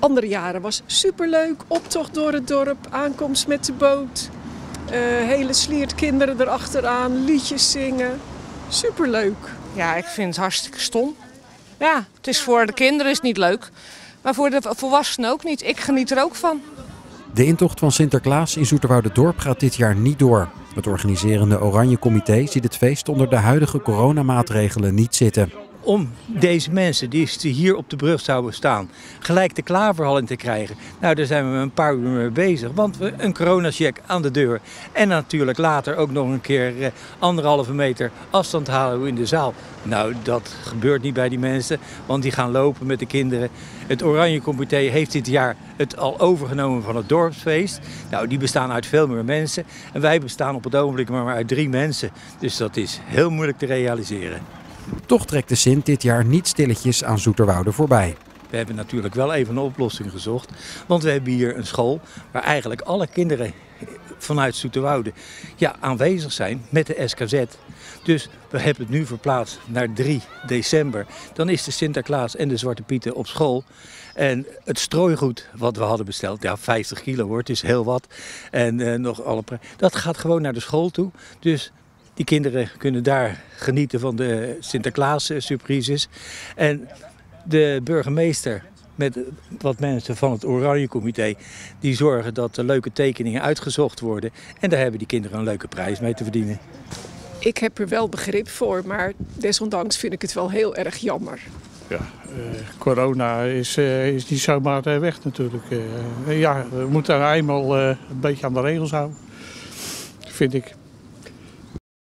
andere jaren was superleuk. Optocht door het dorp, aankomst met de boot. Uh, hele sliert kinderen erachteraan, liedjes zingen. Superleuk. Ja, ik vind het hartstikke stom. Ja, het is voor de kinderen is niet leuk. Maar voor de volwassenen ook niet. Ik geniet er ook van. De intocht van Sinterklaas in Dorp gaat dit jaar niet door. Het organiserende Oranje Comité ziet het feest onder de huidige coronamaatregelen niet zitten om deze mensen die hier op de brug zouden staan, gelijk de klaverhal in te krijgen. Nou, daar zijn we een paar uur mee bezig. Want we een coronacheck aan de deur. En natuurlijk later ook nog een keer eh, anderhalve meter afstand halen in de zaal. Nou, dat gebeurt niet bij die mensen, want die gaan lopen met de kinderen. Het Oranje Comité heeft dit jaar het al overgenomen van het dorpsfeest. Nou, die bestaan uit veel meer mensen. En wij bestaan op het ogenblik maar uit drie mensen. Dus dat is heel moeilijk te realiseren. Toch trekt de Sint dit jaar niet stilletjes aan Zoeterwoude voorbij. We hebben natuurlijk wel even een oplossing gezocht. Want we hebben hier een school waar eigenlijk alle kinderen vanuit Zoeterwoude ja, aanwezig zijn met de SKZ. Dus we hebben het nu verplaatst naar 3 december. Dan is de Sinterklaas en de Zwarte Pieten op school. En het strooigoed wat we hadden besteld, ja 50 kilo wordt, is heel wat. En uh, nog alle dat gaat gewoon naar de school toe. Dus die kinderen kunnen daar genieten van de Sinterklaas surprises. En de burgemeester met wat mensen van het Oranje Comité... die zorgen dat de leuke tekeningen uitgezocht worden. En daar hebben die kinderen een leuke prijs mee te verdienen. Ik heb er wel begrip voor, maar desondanks vind ik het wel heel erg jammer. Ja, uh, corona is, uh, is niet zomaar uh, weg natuurlijk. ja, we moeten eenmaal een beetje aan de regels houden, vind ik.